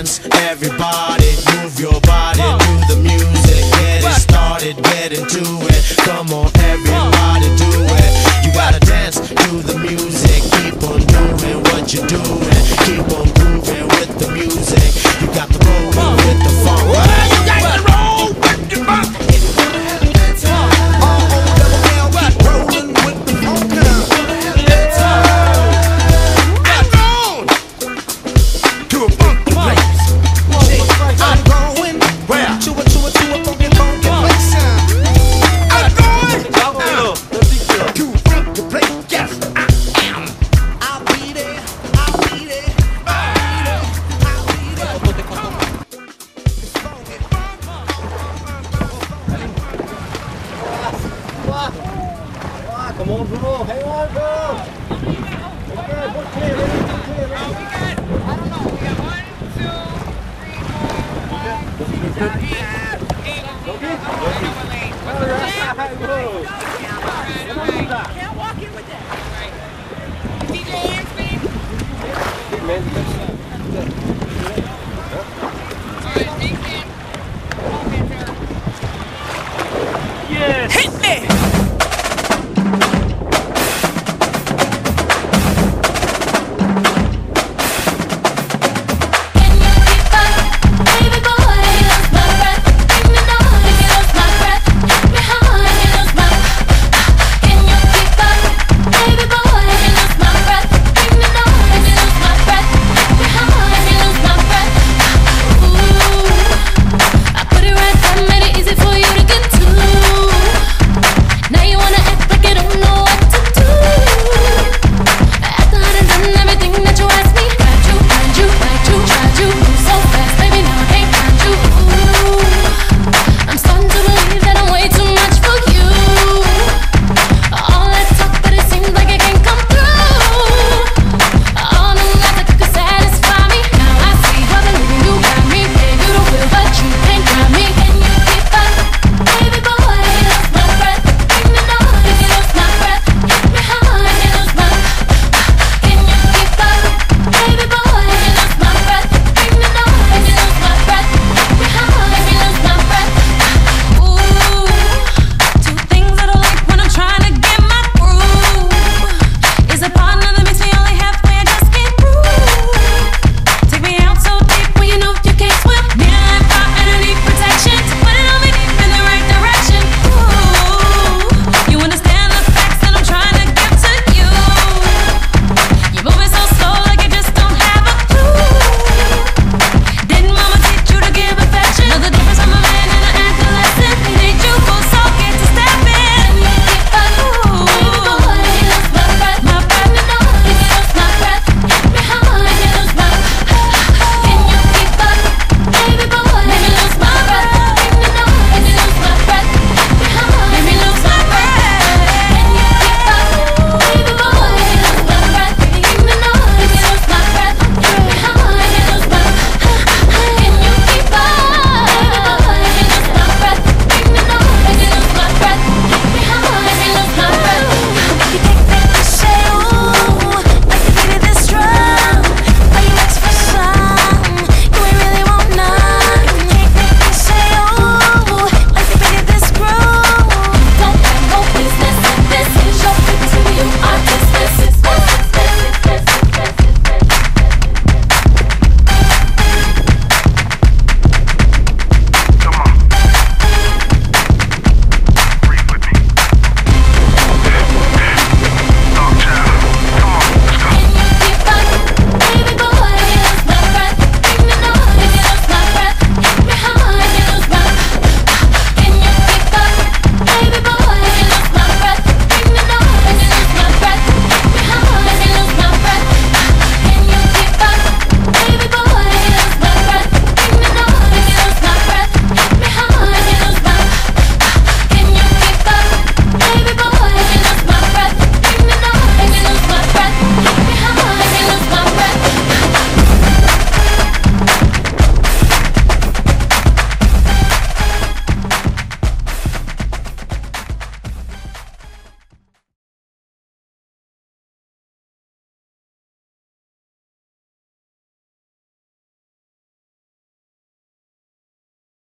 dance, everybody. Move your body to the music. Get it started, get into it. Come on, everybody, do it. You gotta dance to the music. Keep on doing what you're doing. Come on, Bruno. Hang on, bro. Can't walk in with